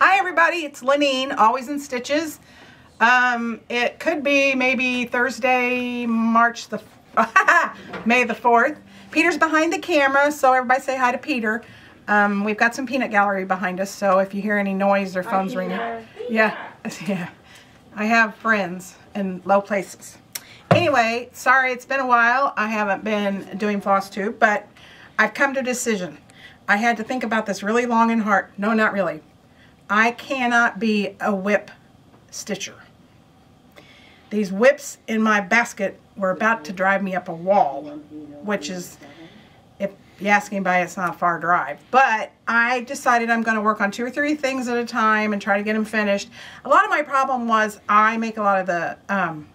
Hi everybody, it's Lenine, always in stitches. Um, it could be maybe Thursday, March the, May the 4th. Peter's behind the camera, so everybody say hi to Peter. Um, we've got some peanut gallery behind us, so if you hear any noise, or phone's ringing. Yeah, yeah. I have friends in low places. Anyway, sorry it's been a while. I haven't been doing floss tube, but I've come to a decision. I had to think about this really long and hard. No, not really. I cannot be a whip stitcher. These whips in my basket were about to drive me up a wall, which is, if you ask anybody, it's not a far drive. But I decided I'm going to work on two or three things at a time and try to get them finished. A lot of my problem was I make a lot of the um,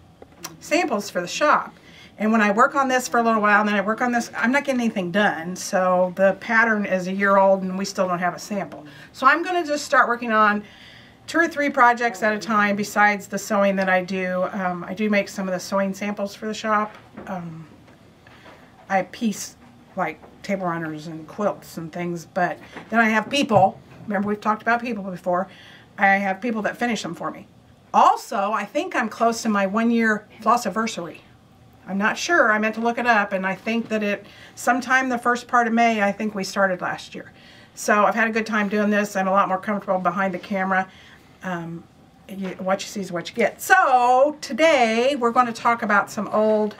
samples for the shop. And when I work on this for a little while and then I work on this, I'm not getting anything done. So the pattern is a year old and we still don't have a sample. So I'm going to just start working on two or three projects at a time besides the sewing that I do. Um, I do make some of the sewing samples for the shop. Um, I piece like table runners and quilts and things, but then I have people, remember we've talked about people before, I have people that finish them for me. Also, I think I'm close to my one year flossiversary. I'm not sure. I meant to look it up, and I think that it, sometime the first part of May, I think we started last year. So I've had a good time doing this. I'm a lot more comfortable behind the camera. Um, you, what you see is what you get. So today we're going to talk about some old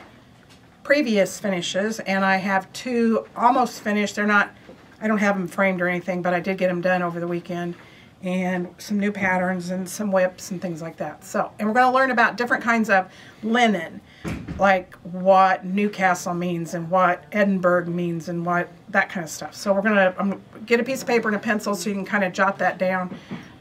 previous finishes, and I have two almost finished. They're not, I don't have them framed or anything, but I did get them done over the weekend and some new patterns and some whips and things like that. So, and we're going to learn about different kinds of linen, like what Newcastle means and what Edinburgh means and what that kind of stuff. So we're um, get a piece of paper and a pencil so you can kind of jot that down.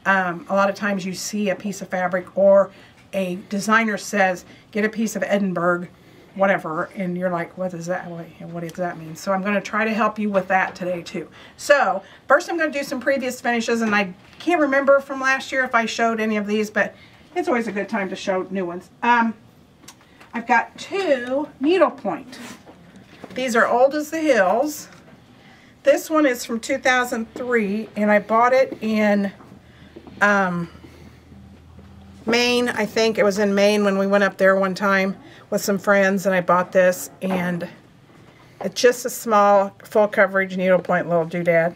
Um, a lot of times you see a piece of fabric or a designer says, get a piece of Edinburgh whatever, and you're like, what does that, what does that mean? So I'm to try to help you with that today too. So first I'm to do some previous finishes, and I can't remember from last year if I showed any of these, but it's always a good time to show new ones. Um, I've got two needlepoint. These are old as the hills. This one is from 2003, and I bought it in um, Maine. I think it was in Maine when we went up there one time with some friends and I bought this and it's just a small full coverage needlepoint little doodad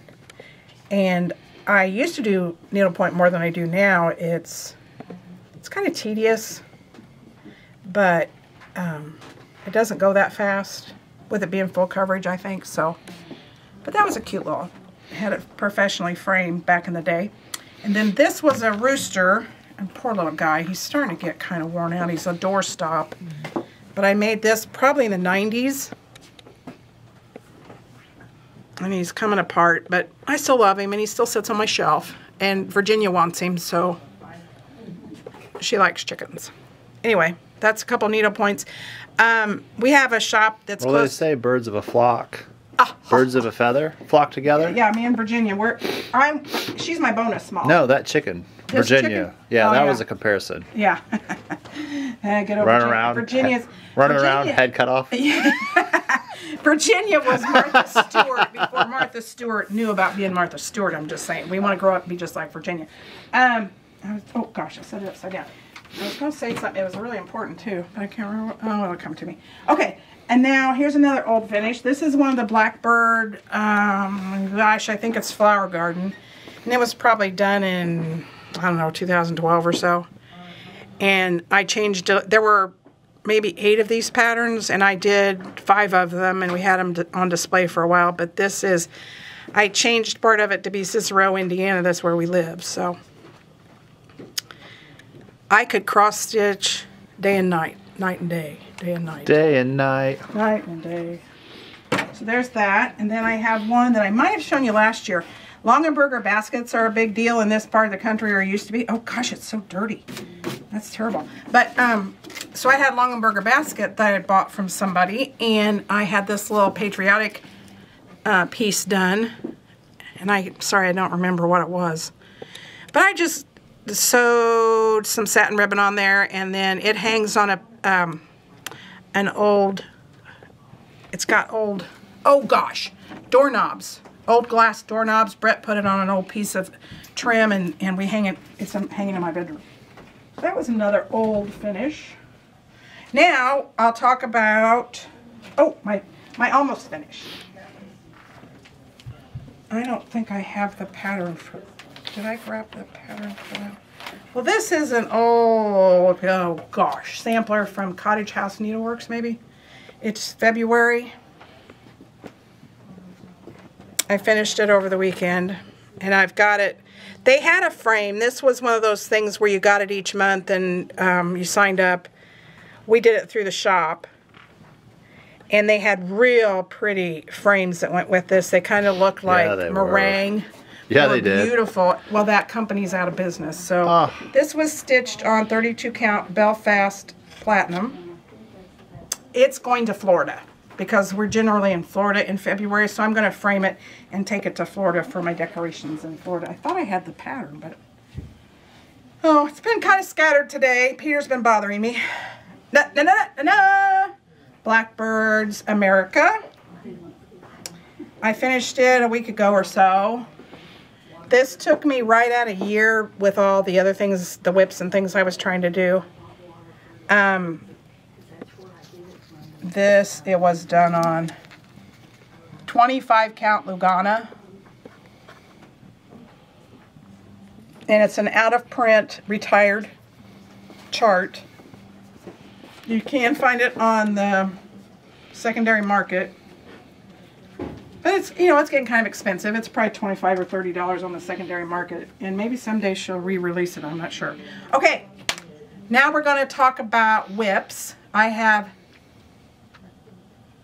and I used to do needlepoint more than I do now it's it's kind of tedious but um, it doesn't go that fast with it being full coverage I think so but that was a cute little had it professionally framed back in the day and then this was a rooster and poor little guy he's starting to get kind of worn out he's a doorstop but I made this probably in the 90s. And he's coming apart, but I still love him and he still sits on my shelf. And Virginia wants him, so she likes chickens. Anyway, that's a couple needle points. Um, we have a shop that's well, close. they say birds of a flock. Ah, birds of a feather flock together. Yeah, me and Virginia. We're I'm. She's my bonus small. No, that chicken. This Virginia. chicken? Yeah, Oh, that yeah. was a comparison. Yeah. Uh, get over Run Virginia. around. Virginia's Running Virginia, around, head cut off. Virginia was Martha Stewart before Martha Stewart knew about being Martha Stewart. I'm just saying. We want to grow up and be just like Virginia. Um, I was, oh gosh, I said it upside down. I was going to say something. It was really important too, but I can't remember. Oh, it'll come to me. Okay, and now here's another old finish. This is one of the Blackbird. Um, gosh, I think it's Flower Garden, and it was probably done in I don't know 2012 or so. And I changed. There were maybe eight of these patterns and I did five of them and we had them on display for a while but this is I changed part of it to be Cicero Indiana that's where we live so I could cross stitch day and night night and day day and night. Day and night. night and day. So there's that. And then I have one that I might have shown you last year. Longaberger baskets are a big deal in this part of the country or used to be. Oh gosh it's so dirty. That's terrible. But um so I had Longaberger basket that I bought from somebody, and I had this little patriotic uh, piece done. And I, sorry, I don't remember what it was. But I just sewed some satin ribbon on there, and then it hangs on a um, an old. It's got old. Oh gosh, doorknobs old glass doorknobs. Brett put it on an old piece of trim and, and we hang it, it's hanging in my bedroom. That was another old finish. Now I'll talk about, oh, my, my almost finish. I don't think I have the pattern for, did I grab the pattern for that? Well, this is an old, oh gosh, sampler from Cottage House Needleworks maybe. It's February. I finished it over the weekend and I've got it. They had a frame. This was one of those things where you got it each month and um, you signed up. We did it through the shop. And they had real pretty frames that went with this. They kind of looked like meringue. were. Yeah, they did. Beautiful. Well, that company's out of business. So Oh. this was stitched on 32 count Belfast Platinum. It's going to Florida because we're generally in Florida in February. So I'm going to frame it and take it to Florida for my decorations in Florida. I thought I had the pattern, but oh, it's been kind of scattered today. Peter's been bothering me. Na, na, na, na, na. Blackbirds America. I finished it a week ago or so. This took me right at a year with all the other things, the whips and things I was trying to do. Um, this, it was done on 25 count Lugana. And it's an out of print retired chart. You can find it on the secondary market. But it's, you know, it's getting kind of expensive. It's probably 25 or $30 on the secondary market. And maybe someday she'll re-release it. I'm not sure. Okay. Now we're going to talk about whips. I have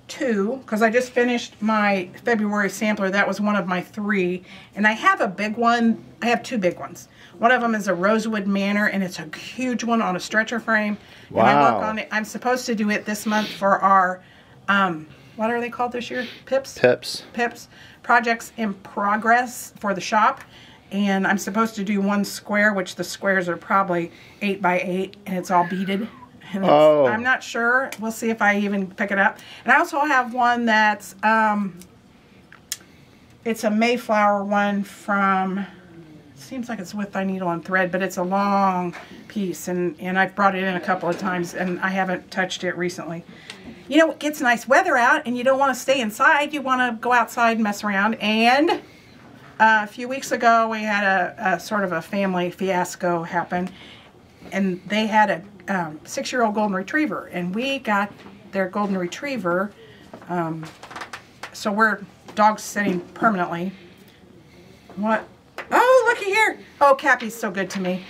two because I just finished my February sampler. That was one of my three. And I have a big one. I have two big ones. One of them is a Rosewood Manor and it's a huge one on a stretcher frame. And I work Wow. on it. I'm supposed to do it this month for our, um, what are they called this year? Pips? Pips. Pips projects in progress for the shop. And I'm supposed to do one square, which the squares are probably eight by eight, and it's all beaded. And Oh. I'm not sure. We'll see if I even pick it up. And I also have one that's um, it's a Mayflower one from. Seems like it's with thy needle and thread, but it's a long piece, and and I've brought it in a couple of times, and I haven't touched it recently. You know, it gets nice weather out, and you don't want to stay inside. You want to go outside and mess around. And uh, a few weeks ago, we had a, a sort of a family fiasco happen, and they had a um, six-year-old golden retriever, and we got their golden retriever. Um, so we're dog sitting permanently. What? Oh, looky here! Oh, Cappy's so good to me.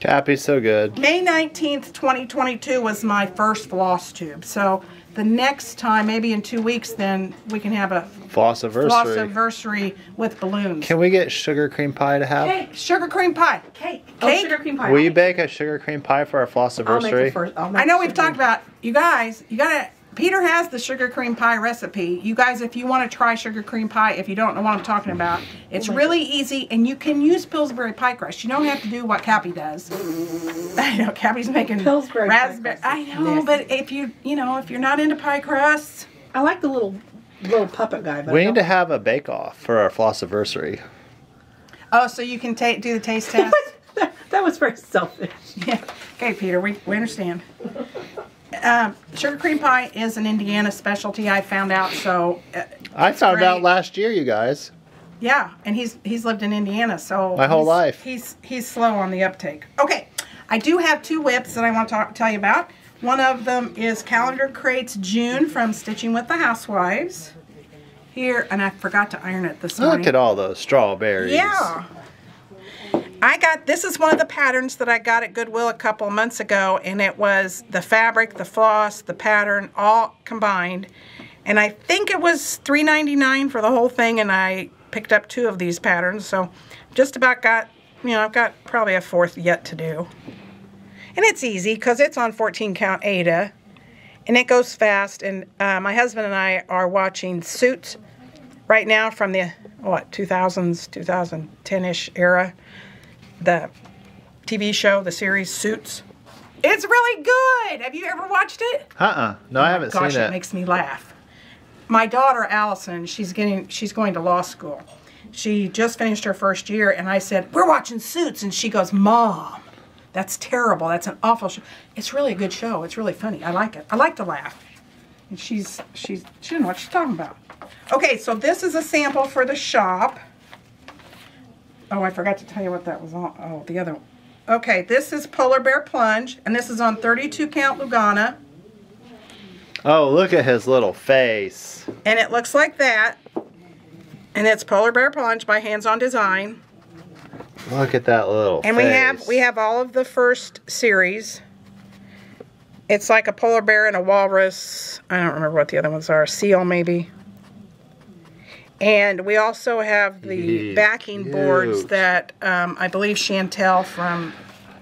Cappy's so good. May 19th, 2022 was my first floss tube. So the next time, maybe in two weeks, then we can have a floss Flossiversary. anniversary with balloons. Can we get sugar cream pie to have? Cake, sugar cream pie. Cake. Oh, Cake? Oh, sugar cream pie. Will you bake a sugar cream pie for our I'll make flossiversary? first. I'll make I know we've talked about, you guys, you gotta, Peter has the sugar cream pie recipe. You guys, if you want to try sugar cream pie, if you don't know what I'm talking about, it's really easy and you can use Pillsbury pie crust. You don't have to do what Cappy does. I know, Cappy's making Pillsbury pie raspberry. crust I know, nasty. but if you, you know, if you're not into pie crusts, I like the little little puppet guy. But We need to have a bake off for our flossiversary. oh, so you can take do the taste test? that, that was very selfish. Yeah. Okay, Peter, we, we understand. Um, sugar cream pie is an Indiana specialty. I found out. So, uh, I found great. out last year, you guys. yeah, and he's he's lived in Indiana, so My whole he's- life. He's he's slow on the uptake. Okay, I do have two whips that I want to talk, tell you about. One of them is Calendar Crates June from Stitching with the Housewives. Here, and I forgot to iron it this morning. Look at all those strawberries. Yeah. I got this is one of the patterns that I got at Goodwill a couple months ago, and it was the fabric, the floss, the pattern, all combined. And I think it was $3.99 for the whole thing, and I picked up two of these patterns, so just about got, you know, I've got probably a fourth yet to do. And it's easy because it's on 14 count Aida, and it goes fast. And uh, my husband and I are watching Suits right now from the what 2000s 2010ish era the tv show the series suits it's really good have you ever watched it Uh-uh. No, I oh haven't gosh seen it it. makes me laugh my daughter Allison, she's getting she's going to law school. She just finished her first year and I said, "We're watching Suits." And she goes, "Mom, that's terrible. That's an awful show." It's really a good show. It's really funny. I like it. I like to laugh. And she's she's she doesn't know what she's talking about. Okay, so this is a sample for the shop. Oh, I forgot to tell you what that was on. Oh, the other one. Okay, this is Polar Bear Plunge, and this is on 32 count Lugana. Oh, look at his little face. And it looks like that. And it's Polar Bear Plunge by Hands On Design. Look at that little And face. we have we have all of the first series. It's like a polar bear and a walrus. I don't remember what the other ones are. Seal maybe. And we also have the backing boards that um, I believe Chantel from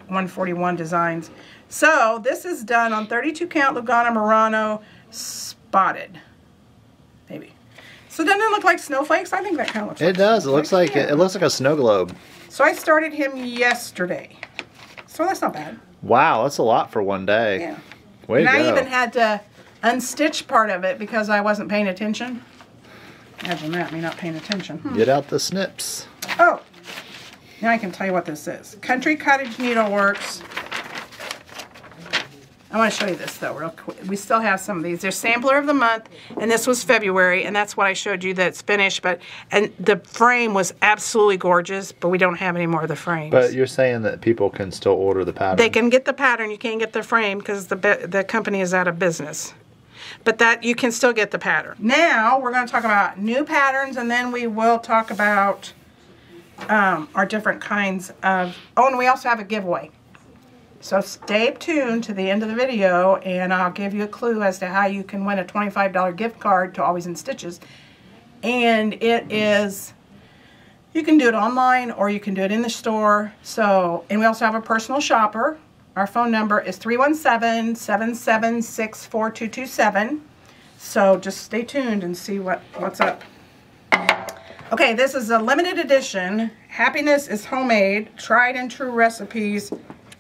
141 designs. So this is done on 32 count Lugano Murano spotted. Maybe. So doesn't it look like snowflakes? I think that kind of looks like It does. It looks like snowflakes. it, looks like a snow globe. So I started him yesterday. So that's not bad. Wow, that's a lot for one day. Yeah. Way and I even had to unstitch part of it because I wasn't paying attention. Imagine that, me not paying attention. Hmm. Get out the snips. Oh, now I can tell you what this is. Country Cottage Needleworks. I want to show you this though, real quick. We still have some of these. They're sampler of the month, and this was February, and that's what I showed you that's finished. But and the frame was absolutely gorgeous, but we don't have any more of the frames. But you're saying that people can still order the pattern. They can get the pattern. You can't get the frame because the the company is out of business. But that you can still get the pattern. Now we're going to talk about new patterns, and then we will talk about um, our different kinds of. Oh, and we also have a giveaway. So stay tuned to the end of the video, and I'll give you a clue as to how you can win a $25 gift card to Always in Stitches. And it is you can do it online or you can do it in the store. So, and we also have a personal shopper. Our phone number is 317-776-4227. So just stay tuned and see what, what's up. Okay, this is a limited edition. Happiness is homemade, tried and true recipes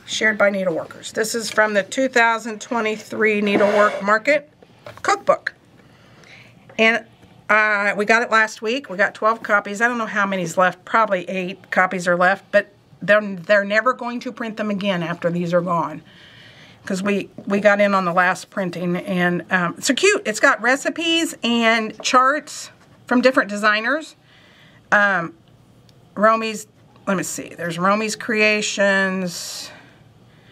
shared by needleworkers. This is from the 2023 Needlework Market Cookbook. And uh, we got it last week. We got 12 copies. I don't know how many's left. Probably eight copies are left, but they're, they're never going to print them again after these are gone. Because we, we got in on the last printing. And um, it's so cute. It's got recipes and charts from different designers. Um, Romy's, let me see. There's Romy's Creations,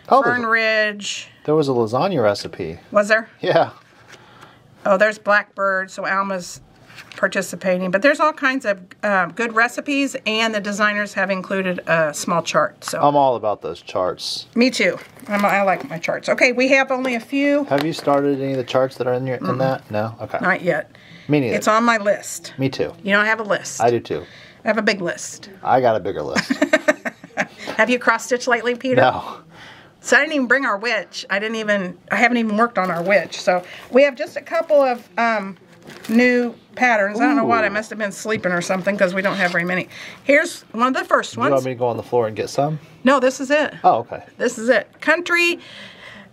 oh, Fern Ridge. there was a lasagna recipe. Was there? Yeah. Oh, there's Blackbird, so Alma's participating. But there's all kinds of uh, good recipes, and the designers have included a small chart. So I'm all about those charts. me too. I'm, I like my charts. Okay, we have only a few. Have you started any of the charts that are in your in that? No. Okay. Not yet. Me neither. It's on my list. Me too. You know, I have a list. I do too. I have a big list. I got a bigger list. Have you cross stitched lately, Peter? no. So I didn't even bring our witch. I didn't even, I haven't even worked on our witch. So we have just a couple of um, new patterns. I don't know what, I must have been sleeping or something because we don't have very many. Here's one of the first ones. You want me to go on the floor and get some? No, this is it. Oh, okay. This is it. Country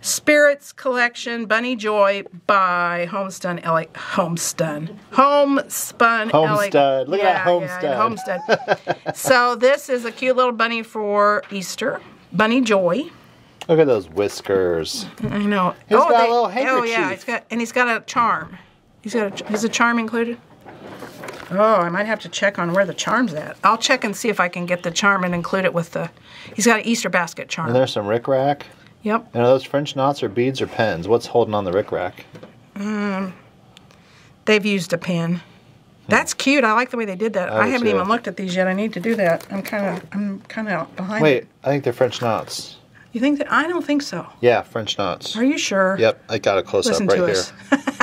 Spirits Collection Bunny Joy by Homestun LA Homestun. Homespun LA. Homestead. Look at that yeah, homestead. so this is a cute little bunny for Easter. Bunny Joy. Look at those whiskers. I know. He's oh, got a they- little Oh yeah, he's got and he's got a charm. He's got a, is a charm included? Oh, I might have to check on where the charm's at. I'll check and see if I can get the charm and include it with the. He's got an Easter basket charm. And there's some rickrack. Yep. And are those French knots or beads or pens? What's holding on the rickrack? Um, they've used a pin. That's hmm. cute. I like the way they did that. I I, haven't too. even looked at these yet. I need to do that. I'm kind of I'm kind of behind. Wait, I think they're French knots. You think that? I don't think so. Yeah, French knots. Are you sure? Yep, I got a close Listen up to right us. here.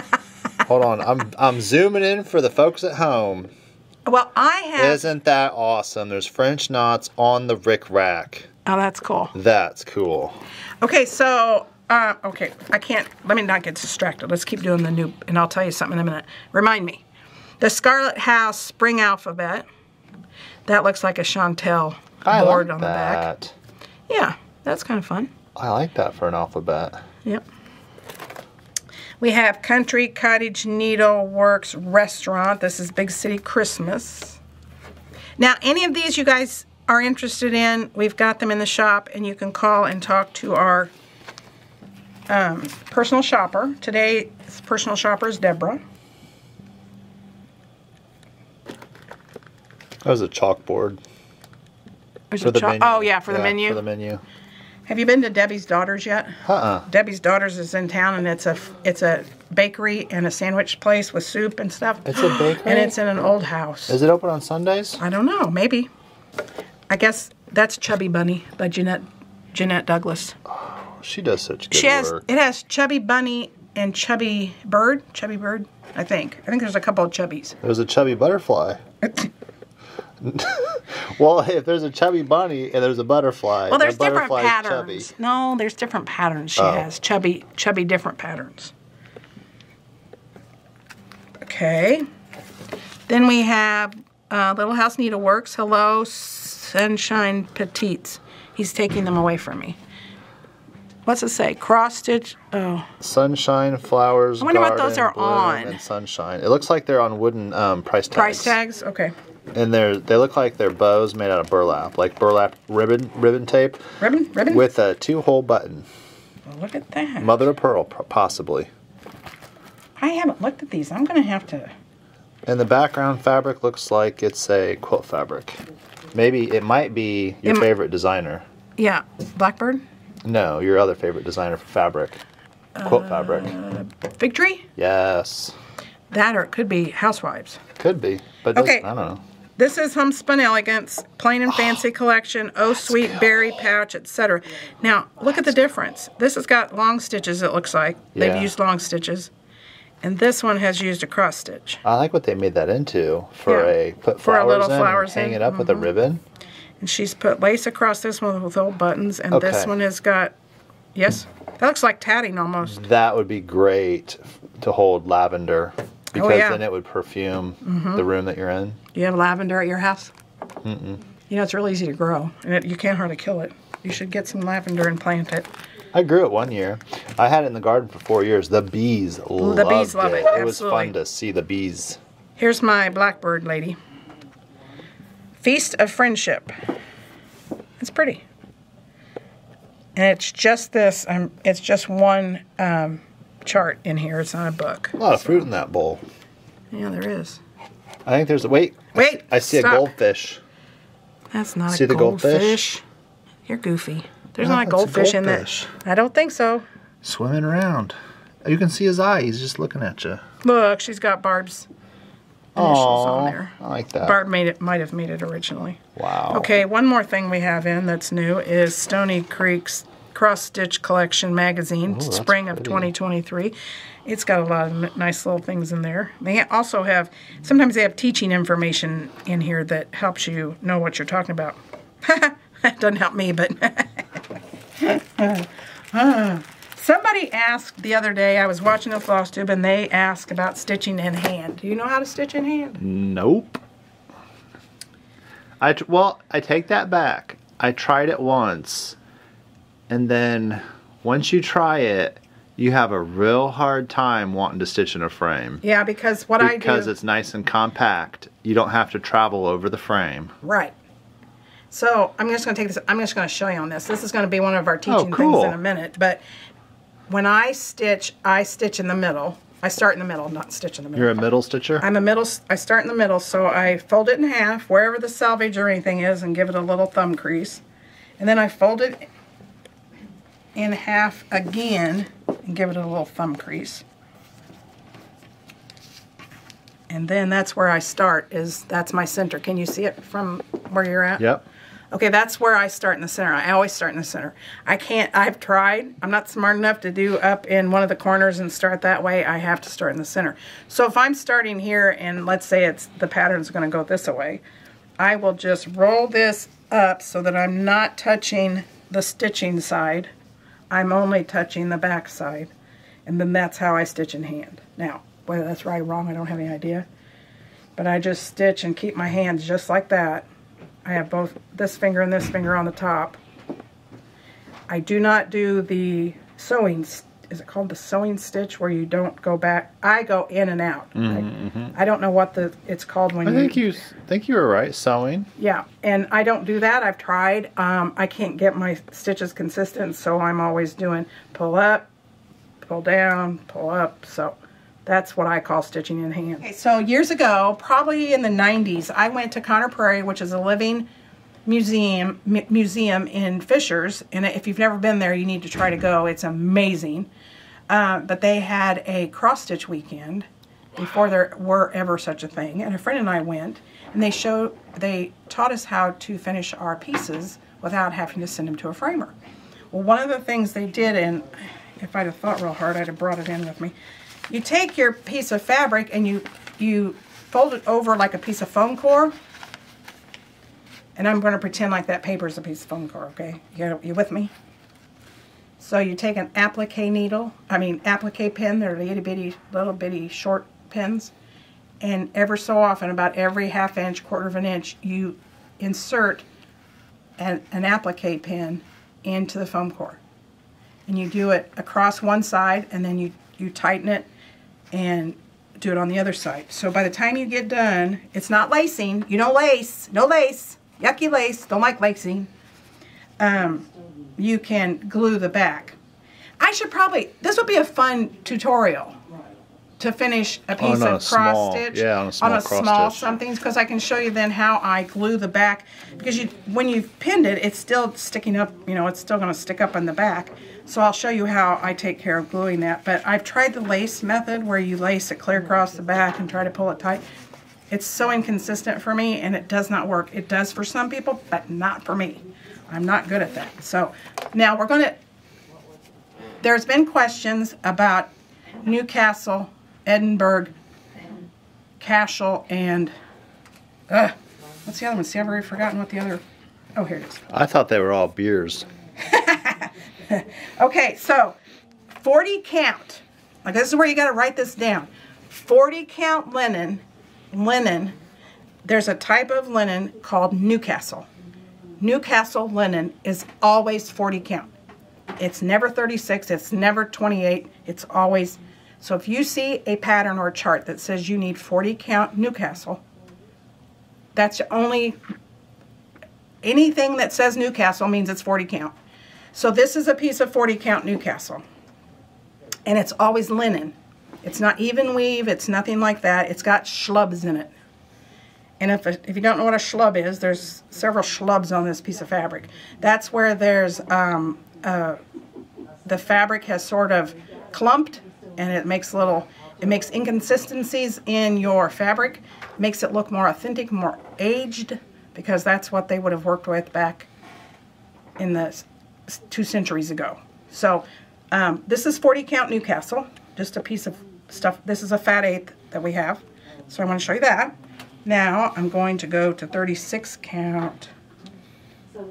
Hold on, I'm I'm zooming in for the folks at home. Well, I have. Isn't that awesome? There's French knots on the rickrack. oh, that's cool. That's cool. Okay, so uh, okay, I can't. Let me not get distracted. Let's keep doing the new, and I'll tell you something in a minute. Remind me, the Scarlet House Spring Alphabet. That looks like a Chantel I board like on the back. that. Yeah, that's kind of fun. I like that for an alphabet. Yep. We have Country Cottage Needle Works Restaurant. This is Big City Christmas. Now, any of these you guys are interested in, we've got them in the shop, and you can call and talk to our um, personal shopper. Today's personal shopper is Deborah. That was a chalkboard for the cho- menu. Oh, yeah, for the menu. For the menu. Have you been to Debbie's Daughters yet? Uh-uh. Debbie's Daughters is in town, and it's a it's a bakery and a sandwich place with soup and stuff. It's a bakery? and it's in an old house. Is it open on Sundays? I don't know, maybe. I guess that's Chubby Bunny by Jeannette Jeannette Douglas. Oh, she does such good She has work. it has Chubby Bunny and Chubby Bird, Chubby Bird. I think. I think there's a couple of chubbies. There's a chubby butterfly. well, if there's a chubby bunny and there's a butterfly, Well, there's the different patterns. Chubby. No, there's different patterns she Oh. has. Chubby, chubby, different patterns. Okay. Then we have uh, Little House Needleworks. Hello, Sunshine Petites. He's taking them away from me. What's it say? Cross stitch. Oh, Sunshine, flowers, I wonder what those are on. And sunshine. It looks like they're on wooden um, price tags. price tags. Okay. And they're they look like they're bows made out of burlap, like burlap ribbon ribbon tape Ribbon, ribbon. with a two hole button. Well, look at that. Mother of pearl, possibly. I haven't looked at these. I'm gonna have to. And the background fabric looks like it's a quilt fabric. Maybe it might be your It favorite designer. Yeah, Blackbird, No, your other favorite designer for fabric. Quilt uh, fabric. Fig Tree. Yes. That or it could be Housewives. Could be. But okay. I don't know. This is Homespun Elegance, Plain and Fancy Collection, Oh Sweet Berry Pouch, etc. Now, look at the difference. This has got long stitches, it looks like. They've used long stitches. And this one has used a cross stitch. I like what they made that into for Yeah. a put For a little in flowers hang in. Mm-hmm. it up with a ribbon. And she's put lace across this one with old buttons. And this one has got, yes? That looks like tatting almost. That would be great to hold lavender because Oh, yeah. Then it would perfume the room that you're in. You have lavender at your house? Mm-mm. You know, it's real easy to grow. And it, you can't hardly kill it. You should get some lavender and plant it. I grew it one year. I had it in the garden for four years. The bees loved it. the bees love it, It was fun to see the bees. Here's my blackbird lady. Feast of Friendship. It's pretty. And it's just this. Um, it's just one um, chart in here. It's not a book. A lot of fruit in that bowl. Yeah, there is. I think there's a wait. Wait, I see stop. a goldfish. That's not See a the goldfish? goldfish. You're goofy. There's No, not a it's a goldfish, in goldfish. there. I don't think so. Swimming around. You can see his eye. He's just looking at you. Look, she's got Barb's initials on there. I like that. Barb made it. Might have made it originally. Wow. Okay, one more thing we have in that's new is Stoney Creek's Cross Stitch Collection magazine, oh, that's spring of pretty. 2023. It's got a lot of nice little things in there. They also have, sometimes they have teaching information in here that helps you know what you're talking about. that doesn't help me, but. Somebody asked the other day, I was watching a floss tube, and they asked about stitching in hand. Do you know how to stitch in hand? Nope. I well, I take that back. I tried it once, and then once you try it, you have a real hard time wanting to stitch in a frame Yeah, because what I do. because it's nice and compact. You don't have to travel over the frame. Right. So I'm just going to take this. I'm just going to show you on this. This is going to be one of our oh, teaching things cool. in a minute. But when I stitch, I stitch in the middle. I start in the middle, not stitch in the middle. You're a middle stitcher. I'm a middle. I start in the middle, so I fold it in half wherever the selvage or anything is, and give it a little thumb crease, and then I fold it in half again and give it a little thumb crease. And then that's where I start. Is that's my center. Can you see it from where you're at? Yep. Okay, that's where I start in the center. I always start in the center. I can't, I've tried. I'm not smart enough to do up in one of the corners and start that way. I have to start in the center. So if I'm starting here and let's say it's the pattern's going to go this way, I will just roll this up so that I'm not touching the stitching side. I'm only touching the back side. And then that's how I stitch in hand. Now, whether that's right or wrong, I don't have any idea. But I just stitch and keep my hands just like that. I have both this finger and this finger on the top. I do not do the sewing is it called the sewing stitch where you don't go back? I go in and out. I, I don't know what the it's called when Mm-hmm, I think you think you were right. Sewing. Yeah, and I don't do that. I've tried. Um, I can't get my stitches consistent, so I'm always doing pull up, pull down, pull up. So that's what I call stitching in hand. Okay, so years ago, probably in the 90s, I went to Conner Prairie, which is a living museum mu- museum in Fishers. And if you've never been there, you need to try to go. It's amazing. Uh, but they had a cross stitch weekend before there were ever such a thing. And a friend and I went, and they showed they taught us how to finish our pieces without having to send them to a framer. Well, one of the things they did, and if I'd have thought real hard, I'd have brought it in with me. You take your piece of fabric and you you fold it over like a piece of foam core. And I'm going to pretend like that paper is a piece of foam core, okay? You, you with me? So you take an applique needle, I mean applique pen, they're itty bitty, little bitty short pins, and ever so often, about every half inch, quarter of an inch, you insert an, an applique pin into the foam core. And you do it across one side, and then you, you tighten it and do it on the other side. So by the time you get done, it's not lacing. You don't lace. No lace. Yucky lace. Don't like lacing. Um, you can glue the back. I should probably, this would be a fun tutorial to finish a piece On a of cross small- stitch yeah, on a small cross small stitch. somethings because I can show you then how I glue the back because you when you've pinned it it's still sticking up you know it's still going to stick up in the back so I'll show you how I take care of gluing that but I've tried the lace method where you lace it clear across the back and try to pull it tight it's so inconsistent for me and it does not work it does for some people but not for me I'm not good at that so now we're going to there's been questions about Newcastle, Edinburgh, Cashel, and uh, what's the other one? See, I've already forgotten what the other. Oh, here it is. I thought they were all beers. Okay, so 40 count. Like this is where you got to write this down. 40 count linen, linen. There's a type of linen called Newcastle. Newcastle linen is always 40 count. It's never 36, it's never 28, it's always. So if you see a pattern or a chart that says you need 40 count Newcastle, that's only anything that says Newcastle means it's 40 count. So this is a piece of 40 count Newcastle. And it's always linen. It's not even weave, it's nothing like that. It's got schlubs in it. And if, if you don't know what a schlub is, there's several schlubs on this piece of fabric. That's where there's, um, uh, the fabric has sort of clumped and it makes little, it makes inconsistencies in your fabric, makes it look more authentic, more aged, because that's what they would have worked with back in the two centuries ago. So um, this is 40 count Newcastle, just a piece of stuff. This is a fat eighth that we have. So I want to show you that. Now I'm going to go to 36 count. Oh,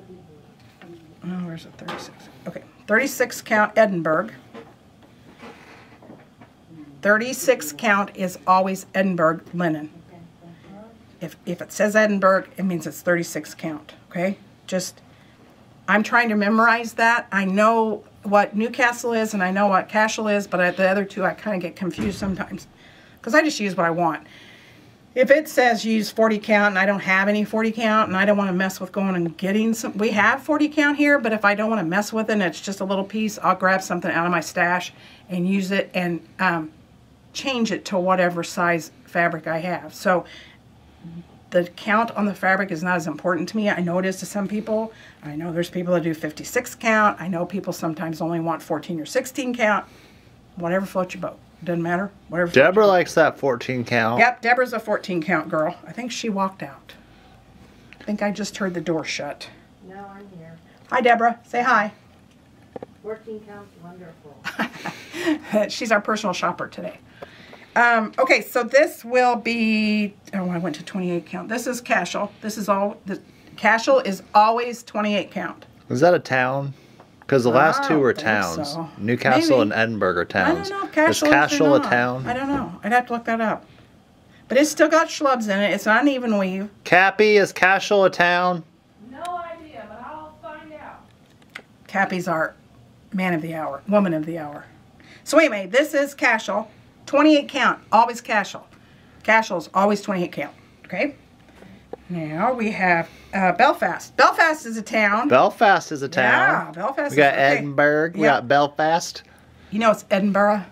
where's it? 36. Okay, 36 count Edinburgh. 36 count is always Edinburgh linen. If, if it says Edinburgh, it means it's 36 count, okay? Just, I'm trying to memorize that. I know what Newcastle is and I know what Cashel is, but I, the other two I kind of get confused sometimes because I just use what I want. If it says use 40 count and I don't have any 40 count and I don't want to mess with going and getting some, we have 40 count here, but if I don't want to mess with it and it's just a little piece, I'll grab something out of my stash and use it and um, change it to whatever size fabric I have. So the count on the fabric is not as important to me. I know it is to some people. I know there's people that do 56 count. I know people sometimes only want 14 or 16 count. Whatever floats your boat. Doesn't matter. Whatever. Deborah likes that 14 count. Yep, Deborah's a 14 count girl. I think she walked out. I think I just heard the door shut. No, I'm here. Hi, Deborah. Say hi. 14 counts wonderful. She's our personal shopper today. Um, okay, so this will be, oh, I went to 28 count. This is Cashel. This is all, the Cashel is always 28 count. Is that a town? Because the last two were towns. so. Newcastle Maybe. and Edinburgh are towns. I don't know if is Cashel is, Cashel a town? I don't know. I'd have to look that up. But it's still got schlubs in it. It's not an even weave. Cappy, is Cashel a town? No idea, but I'll find out. Cappy's our man of the hour, woman of the hour. So anyway, this is Cashel, 28 count, always Cashel. Cashel's always 28 count, okay? Now we have uh, Belfast. Belfast is a town. Belfast is a town. Yeah, Belfast We got okay. Edinburgh. We got Belfast. You know it's Edinburgh.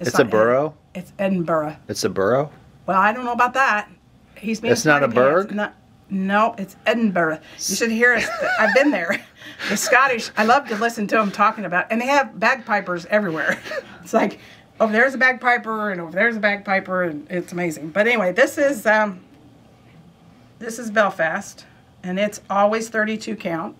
It's, a borough. Ed- it's Edinburgh. It's a borough. Well, I don't know about that. He's being It's not a. Burg? not- no, it's Edinburgh. You should hear us. I've been there. The Scottish. I love to listen to them talking about, and they have bagpipers everywhere. It's like over there's a bagpiper, and over there's a bagpiper, and it's amazing. But anyway, this is um, this is Belfast, and it's always 32 count.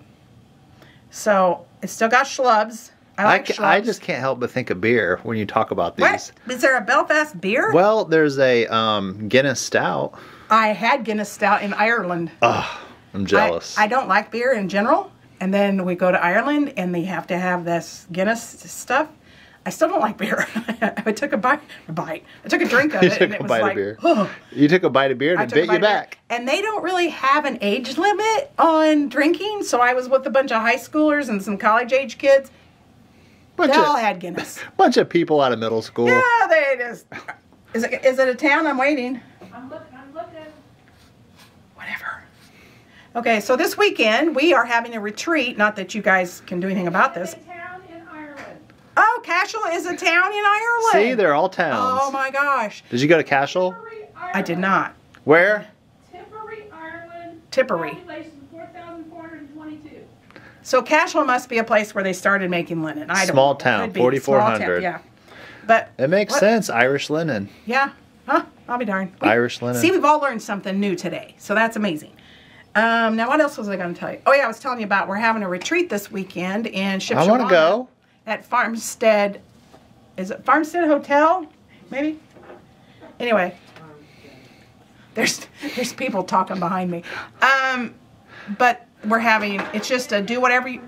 So it's still got schlubs. I I, like I schlubs. just can't help but think of beer when you talk about these. What? Is there a Belfast beer? Well, there's a um, Guinness Stout. I had Guinness Stout in Ireland. Ugh, I'm jealous. I, I don't like beer in general. And then we go to Ireland and they have to have this Guinness stuff. I still don't like beer. I took a bite, a bite. I took a drink of You it took and a it was bite of like, beer. "Ugh." you took a bite of beer and I it bit you of beer. back. And they don't really have an age limit on drinking. So I was with a bunch of high schoolers and some college age kids. Bunch They all of, had Guinness. bunch of people out of middle school. Yeah, they just. Is it, is it a town? I'm waiting. I'm looking, I'm looking. Whatever. Okay, so this weekend we are having a retreat. Not that you guys can do anything about this. It's a town in Ireland. Oh, Cashel is a town in Ireland. See, they're all towns. Oh my gosh. Did you go to Cashel? Tipperary, I did not. Where? Tipperary, Ireland. Tipperary. 4,422. So Cashel must be a place where they started making linen. I don't know. town, Could. Small town, 4,400. Yeah. But It makes What? sense. Irish linen. yeah. Huh? I'll be darned. We- Irish linen. See, we've all learned something new today. So that's amazing. Um, now, what else was I going to tell you? Oh, yeah, I was telling you about we're having a retreat this weekend in Shipshewana. I want to go. At Farmstead. Is it Farmstead Hotel? Maybe? Anyway. There's there's people talking behind me. Um, but we're having, it's just a do whatever you,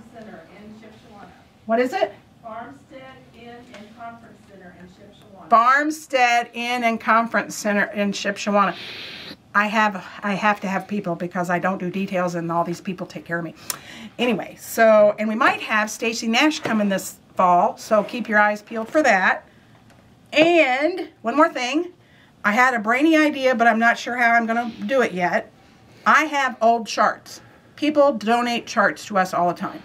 what is it? Farmstead Inn and Conference Center in Shipshewana. Farmstead Inn and Conference Center in Shipshewana. I have I have to have people because I don't do details and all these people take care of me. Anyway, so and we might have Stacy Nash coming this fall, so keep your eyes peeled for that. And one more thing, I had a brainy idea, but I'm not sure how I'm going to do it yet. I have old charts. People donate charts to us all the time.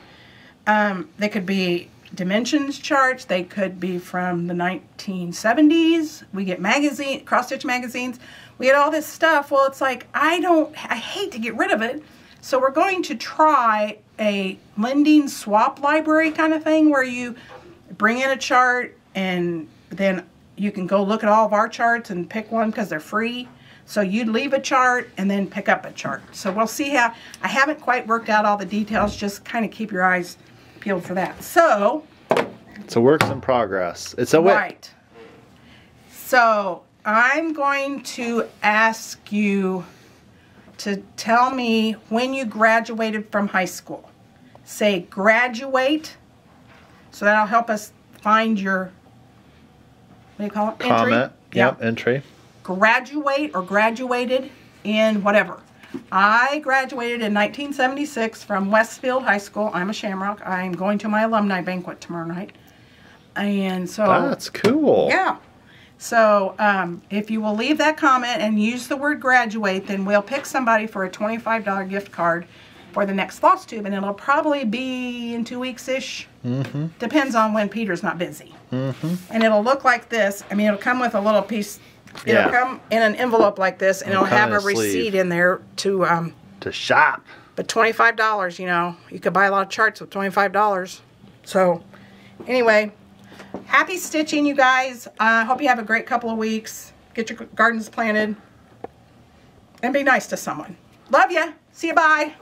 Um, they could be dimensions charts. They could be from the 1970s. We get magazine, cross stitch magazines. We get all this stuff. Well, it's like I don't. I hate to get rid of it. So we're going to try a lending swap library kind of thing where you bring in a chart and then you can go look at all of our charts and pick one because they're free. So you'd leave a chart and then pick up a chart. So we'll see how, I haven't quite worked out all the details, just kind of keep your eyes peeled for that. So, It's a works in progress. It's a wi- right. So I'm going to ask you to tell me when you graduated from high school. Say graduate, so that'll help us find your, what do you call it? Entry? comment. Yeah Yep, entry. graduate or graduated in whatever. I graduated in 1976 from Westfield High School. I'm a Shamrock. I'm going to my alumni banquet tomorrow night. And so, That's cool. yeah. So, um, if you will leave that comment and use the word graduate, then we'll pick somebody for a $25 gift card for the next Floss Tube, and it'll probably be in two weeks ish. Mm-hmm. Depends on when Peter's not busy. Mm-hmm. And it'll look like this. I mean, it'll come with a little piece. It'll Yeah. come in an envelope like this, and It'll it'll have a sleeve. receipt in there to. Um, To shop. but twenty-five dollars, you know, you could buy a lot of charts with twenty-five dollars. So, anyway, happy stitching, you guys. I uh, hope you have a great couple of weeks. Get your gardens planted, and be nice to someone. Love you. See you. Bye.